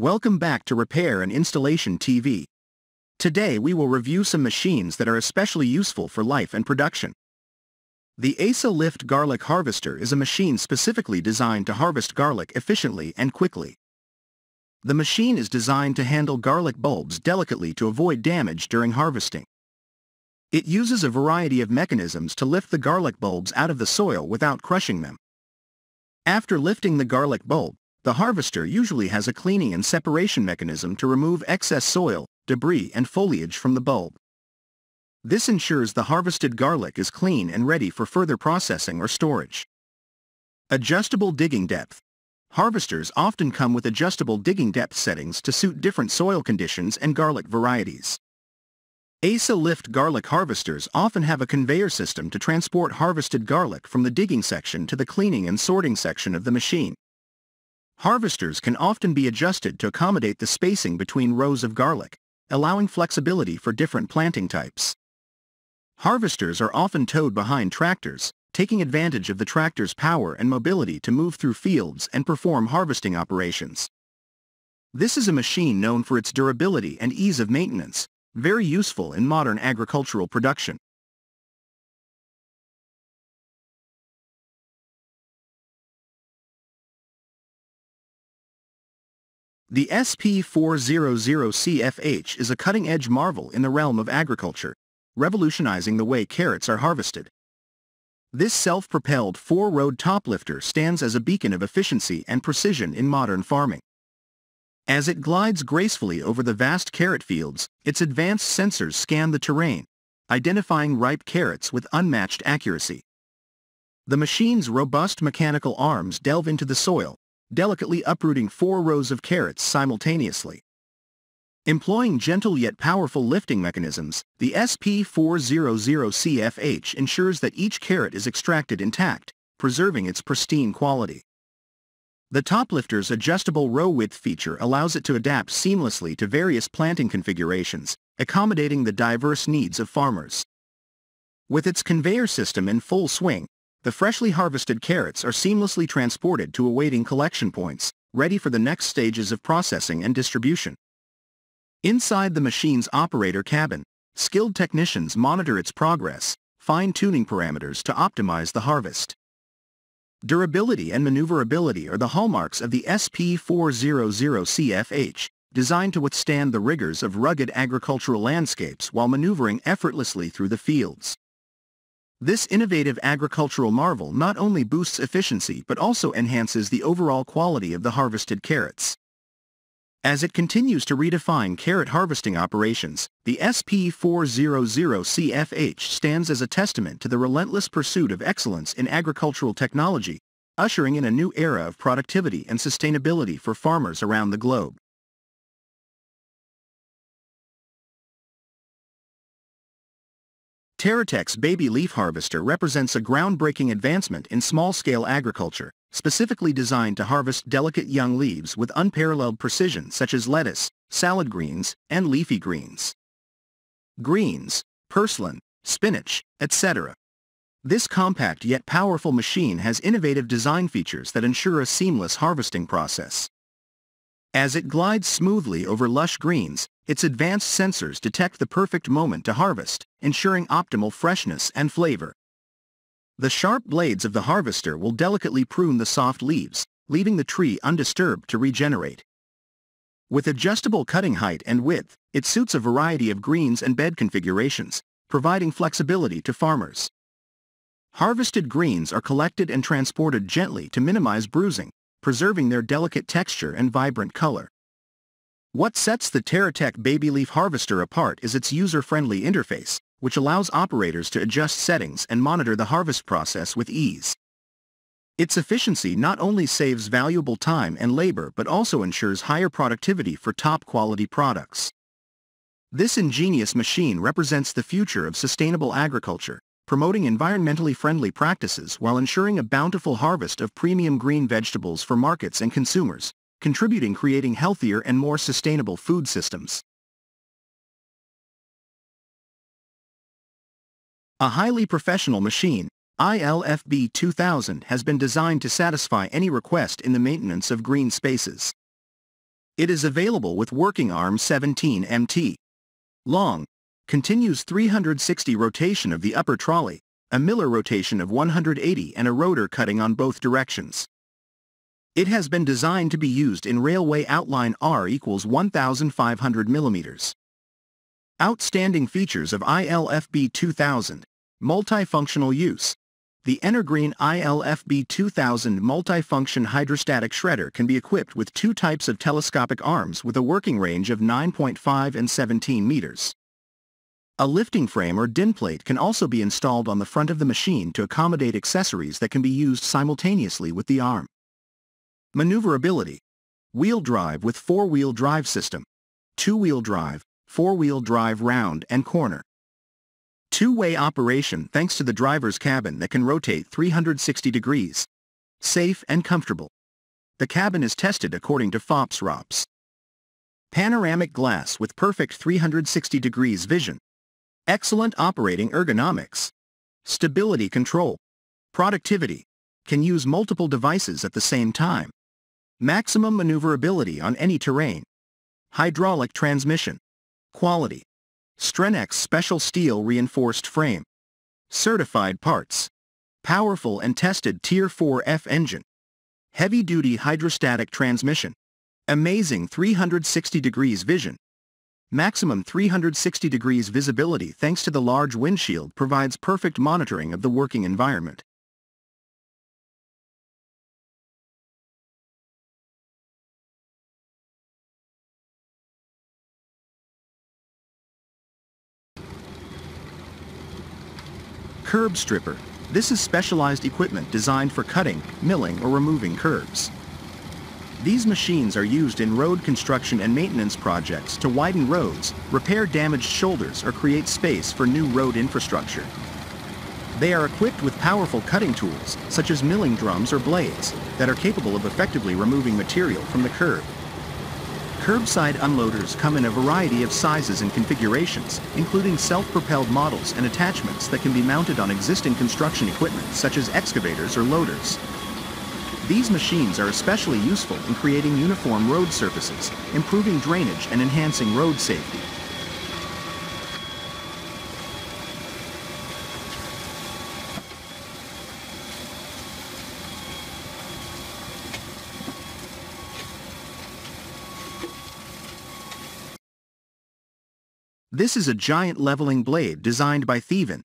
Welcome back to Repair and Installation TV. Today we will review some machines that are especially useful for life and production. The ASA Lift Garlic Harvester is a machine specifically designed to harvest garlic efficiently and quickly. The machine is designed to handle garlic bulbs delicately to avoid damage during harvesting. It uses a variety of mechanisms to lift the garlic bulbs out of the soil without crushing them. After lifting the garlic bulb, the harvester usually has a cleaning and separation mechanism to remove excess soil, debris and foliage from the bulb. This ensures the harvested garlic is clean and ready for further processing or storage. Adjustable digging depth. Harvesters often come with adjustable digging depth settings to suit different soil conditions and garlic varieties. ASA lift garlic harvesters often have a conveyor system to transport harvested garlic from the digging section to the cleaning and sorting section of the machine. Harvesters can often be adjusted to accommodate the spacing between rows of garlic, allowing flexibility for different planting types. Harvesters are often towed behind tractors, taking advantage of the tractor's power and mobility to move through fields and perform harvesting operations. This is a machine known for its durability and ease of maintenance, very useful in modern agricultural production. The SP400CFH is a cutting-edge marvel in the realm of agriculture, revolutionizing the way carrots are harvested. This self-propelled four-road toplifter stands as a beacon of efficiency and precision in modern farming. As it glides gracefully over the vast carrot fields, its advanced sensors scan the terrain, identifying ripe carrots with unmatched accuracy. The machine's robust mechanical arms delve into the soil, delicately uprooting four rows of carrots simultaneously. Employing gentle yet powerful lifting mechanisms, the SP400CFH ensures that each carrot is extracted intact, preserving its pristine quality. The toplifter's adjustable row width feature allows it to adapt seamlessly to various planting configurations, accommodating the diverse needs of farmers. With its conveyor system in full swing, the freshly harvested carrots are seamlessly transported to awaiting collection points, ready for the next stages of processing and distribution. Inside the machine's operator cabin, skilled technicians monitor its progress, fine-tuning parameters to optimize the harvest. Durability and maneuverability are the hallmarks of the SP400CFH, designed to withstand the rigors of rugged agricultural landscapes while maneuvering effortlessly through the fields. This innovative agricultural marvel not only boosts efficiency but also enhances the overall quality of the harvested carrots. As it continues to redefine carrot harvesting operations, the SP400CFH stands as a testament to the relentless pursuit of excellence in agricultural technology, ushering in a new era of productivity and sustainability for farmers around the globe. Terrateck's Baby Leaf Harvester represents a groundbreaking advancement in small-scale agriculture, specifically designed to harvest delicate young leaves with unparalleled precision such as lettuce, salad greens, and leafy greens. Greens, purslane, spinach, etc. This compact yet powerful machine has innovative design features that ensure a seamless harvesting process. As it glides smoothly over lush greens, its advanced sensors detect the perfect moment to harvest, ensuring optimal freshness and flavor. The sharp blades of the harvester will delicately prune the soft leaves, leaving the tree undisturbed to regenerate. With adjustable cutting height and width, it suits a variety of greens and bed configurations, providing flexibility to farmers. Harvested greens are collected and transported gently to minimize bruising, preserving their delicate texture and vibrant color. What sets the Terrateck Baby Leaf Harvester apart is its user-friendly interface, which allows operators to adjust settings and monitor the harvest process with ease. Its efficiency not only saves valuable time and labor but also ensures higher productivity for top-quality products. This ingenious machine represents the future of sustainable agriculture, promoting environmentally friendly practices while ensuring a bountiful harvest of premium green vegetables for markets and consumers, contributing creating healthier and more sustainable food systems. A highly professional machine, ILFB 2000 has been designed to satisfy any request in the maintenance of green spaces. It is available with working arm 17 MT. Long, continues 360 rotation of the upper trolley, a Miller rotation of 180 and a rotor cutting on both directions. It has been designed to be used in railway outline R equals 1,500 millimeters. Outstanding features of ILFB 2000, multifunctional use. The Energreen ILFB 2000 multifunction hydrostatic shredder can be equipped with two types of telescopic arms with a working range of 9.5 and 17 meters. A lifting frame or DIN plate can also be installed on the front of the machine to accommodate accessories that can be used simultaneously with the arm. Maneuverability. Wheel drive with four-wheel drive system. Two-wheel drive, four-wheel drive round and corner. Two-way operation thanks to the driver's cabin that can rotate 360 degrees. Safe and comfortable. The cabin is tested according to FOPS ROPS. Panoramic glass with perfect 360 degrees vision. Excellent operating ergonomics. Stability control. Productivity. Can use multiple devices at the same time. Maximum maneuverability on any terrain. Hydraulic transmission. Quality. Strenx special steel reinforced frame. Certified parts. Powerful and tested Tier 4F engine. Heavy-duty hydrostatic transmission. Amazing 360 degrees vision. Maximum 360 degrees visibility thanks to the large windshield provides perfect monitoring of the working environment. Curb stripper. This is specialized equipment designed for cutting, milling, or removing curbs. These machines are used in road construction and maintenance projects to widen roads, repair damaged shoulders, or create space for new road infrastructure. They are equipped with powerful cutting tools, such as milling drums or blades, that are capable of effectively removing material from the curb. Curbside unloaders come in a variety of sizes and configurations, including self-propelled models and attachments that can be mounted on existing construction equipment such as excavators or loaders. These machines are especially useful in creating uniform road surfaces, improving drainage and enhancing road safety. This is a giant leveling blade designed by Thievin,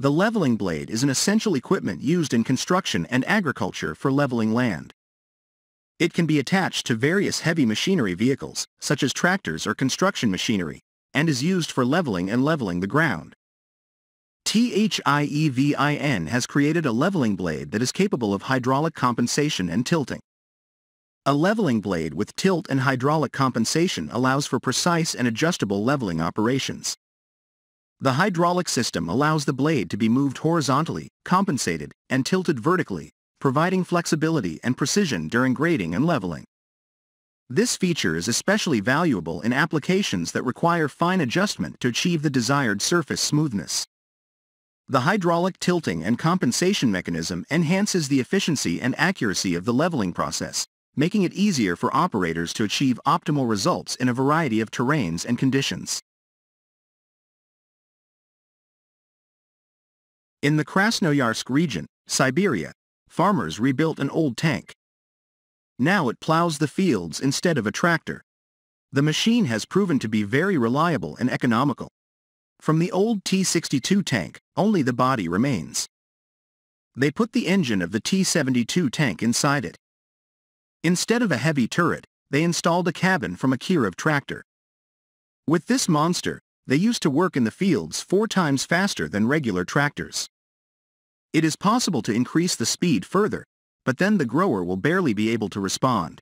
the leveling blade is an essential equipment used in construction and agriculture for leveling land. It can be attached to various heavy machinery vehicles, such as tractors or construction machinery, and is used for leveling and leveling the ground. Thievin has created a leveling blade that is capable of hydraulic compensation and tilting. A leveling blade with tilt and hydraulic compensation allows for precise and adjustable leveling operations. The hydraulic system allows the blade to be moved horizontally, compensated, and tilted vertically, providing flexibility and precision during grading and leveling. This feature is especially valuable in applications that require fine adjustment to achieve the desired surface smoothness. The hydraulic tilting and compensation mechanism enhances the efficiency and accuracy of the leveling process, making it easier for operators to achieve optimal results in a variety of terrains and conditions. In the Krasnoyarsk region, Siberia, farmers rebuilt an old tank. Now it plows the fields instead of a tractor. The machine has proven to be very reliable and economical. From the old T-62 tank, only the body remains. They put the engine of the T-72 tank inside it. Instead of a heavy turret, they installed a cabin from a Kirov tractor. With this monster, they used to work in the fields four times faster than regular tractors. It is possible to increase the speed further, but then the grower will barely be able to respond.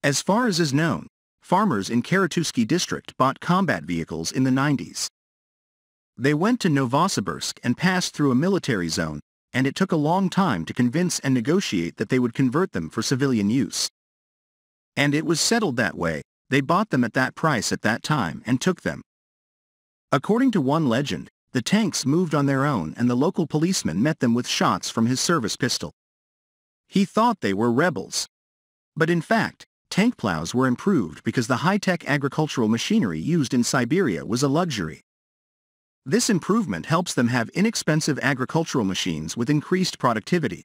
As far as is known, farmers in Karatuzsky district bought combat vehicles in the 90s. They went to Novosibirsk and passed through a military zone, and it took a long time to convince and negotiate that they would convert them for civilian use. And it was settled that way, they bought them at that price at that time and took them. According to one legend, the tanks moved on their own and the local policeman met them with shots from his service pistol. He thought they were rebels. But in fact, tank plows were improved because the high-tech agricultural machinery used in Siberia was a luxury. This improvement helps them have inexpensive agricultural machines with increased productivity.